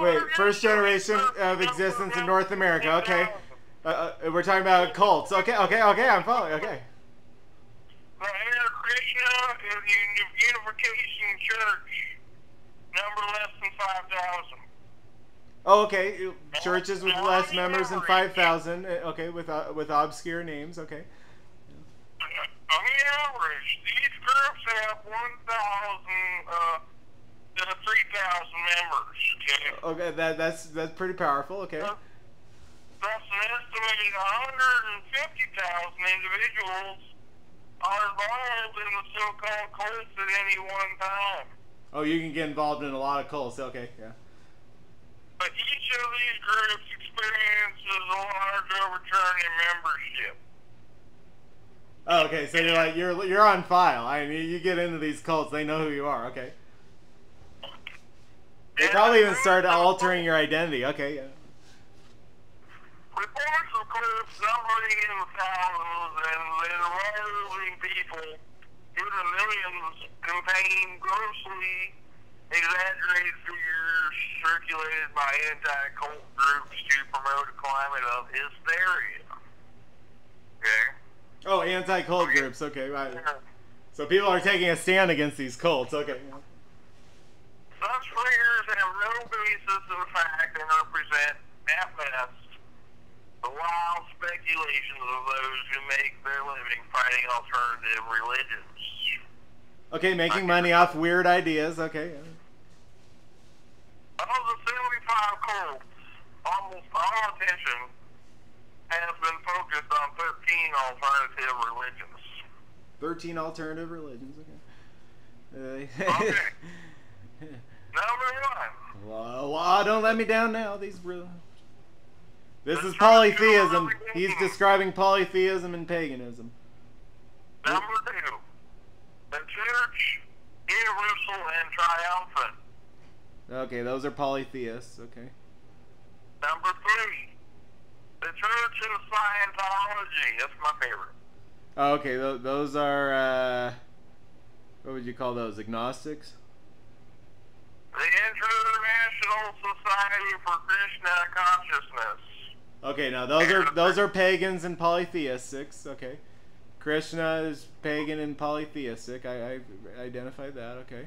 Wait, first generation of existence in North America. Okay. Uh, uh, we're talking about cults. Okay, okay, okay. I'm following. Okay. The Hare Krishna Unification Church. Number less than 5,000. Oh, okay. Churches with less members than five thousand. Okay, with uh, with obscure names. Okay. On the average, these groups have 1,000 uh, to 3,000 members. Okay. Okay, that that's that's pretty powerful. Okay. Thus, an estimated 150,000 individuals are involved in the so-called cults at any one time. Oh, you can get involved in a lot of cults. Okay, yeah. But each of these groups experiences a large overturn in membership. Oh, okay. So you're like you're you're on file. I mean, you get into these cults, they know who you are. Okay. They probably even start altering your identity. Okay. Yeah. Reports of cults numbering in the thousands and enrolling people into millions contain grossly exaggerated figures circulated by anti-cult groups to promote a climate of hysteria. Okay? Oh, anti-cult groups. Okay, right. So people are taking a stand against these cults. Okay. Such figures have no basis in fact and represent, at best, the wild speculations of those who make their living fighting alternative religions. Okay, making money off weird ideas. Okay. Of the 75 cults, almost all attention has been focused on 13 alternative religions. Thirteen alternative religions. Okay. Okay. Number one. well, well, don't let me down now. These. Re- this is polytheism. He's describing polytheism and paganism. Number two. The church, universal and triumphant. Okay, those are polytheists. Okay. Number three. The church and Scientology. That's my favorite. Oh, okay, th- those are. Uh, what would you call those? Agnostics. The International For Krishna Consciousness. Okay, now those are those are pagans and polytheistics. Okay, Krishna is pagan and polytheistic. I, I identified that. Okay.